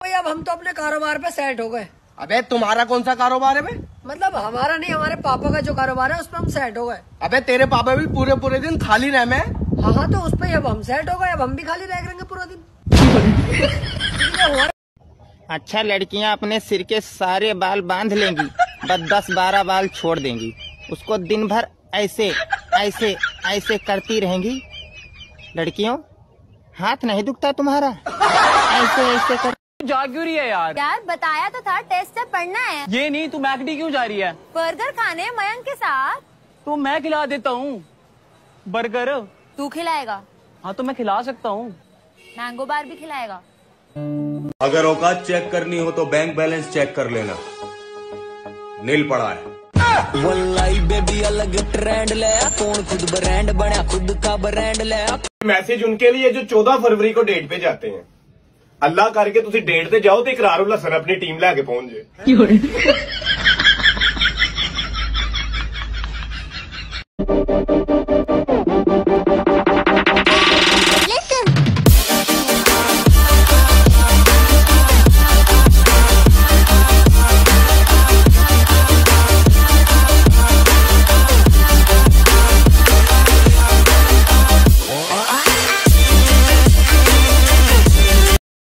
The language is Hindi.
भाई अब हम तो अपने कारोबार पे सेट हो गए। अबे तुम्हारा कौन सा कारोबार है बे? मतलब हमारा नहीं हमारे पापा का जो कारोबार है उसमें हम सेट हो गए। अबे तेरे पापा भी पूरे पूरे दिन खाली रह में? हाँ हाँ तो उस पर अब हम सेट हो गए अब हम भी खाली रह करेंगे पूरा दिन। अच्छा लड़कियाँ अपने सिर के सारे बाल बाँध लेंगी बस दस बारह बाल छोड़ देंगी। उसको दिन भर ऐसे ऐसे ऐसे करती रहेंगी। लड़कियों हाथ नहीं दुखता तुम्हारा? ऐसे ऐसे कर जा क्यों रही है यार। यार बताया तो था टेस्ट से पढ़ना है। ये नहीं तू मैकडी क्यों जा रही है? बर्गर खाने मयंक के साथ। तो मैं खिला देता हूँ। बर्गर। तू खिलाएगा। हाँ तो मैं खिला सकता हूँ। मैंगो बार भी खिलाएगा। अगर औकात चेक करनी हो तो बैंक बैलेंस चेक कर लेना। नील पड़ा है। बेबी अलग ट्रेंड कौन खुद ब्रांड बना खुद का ब्रांड मैसेज उनके लिए जो 14 फरवरी को डेट पे जाते हैं। ਅੱਲਾ ਕਰਕੇ ਤੁਸੀਂ ਡੇਟ ਤੇ ਜਾਓ ਤੇ ਇਕਰਾਰੁਲ ਹਸਨ ਆਪਣੀ ਟੀਮ ਲੈ ਕੇ ਪਹੁੰਚ ਜੇ। ਕੀ